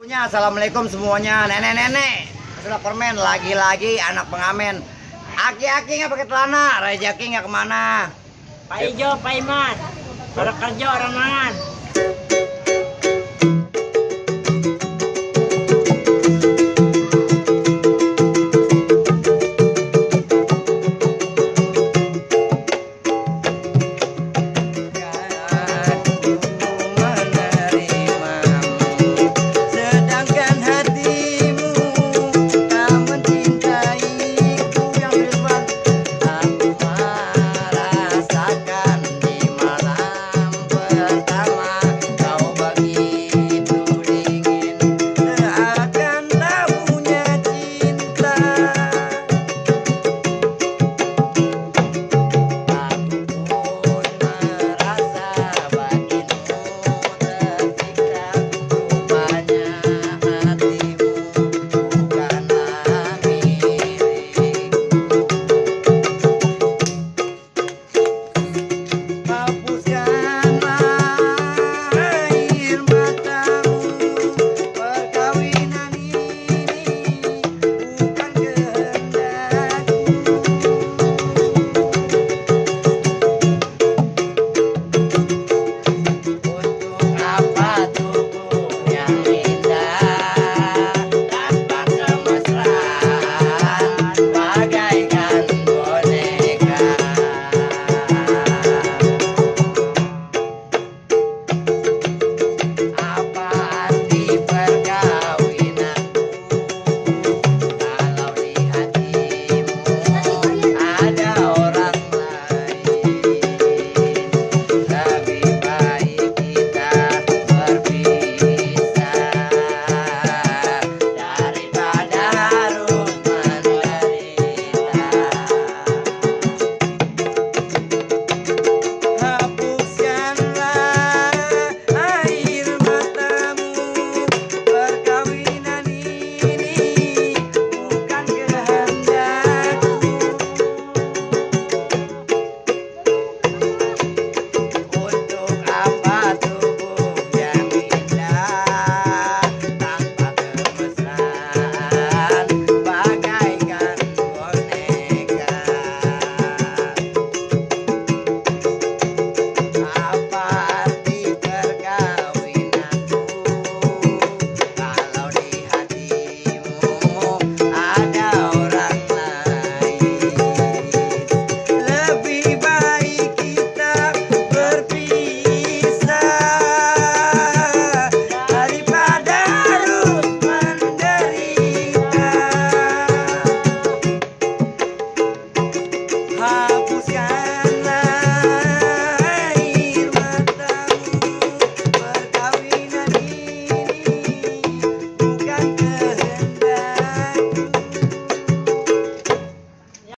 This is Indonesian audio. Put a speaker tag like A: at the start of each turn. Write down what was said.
A: Punya assalamualaikum semuanya. Nenek-nenek sudah permen lagi-lagi anak pengamen. Aki-aki nggak pakai celana. Rezeki nggak ke mana.
B: Pak Ijo, Pak Iman. Orang kerja, orang mangan.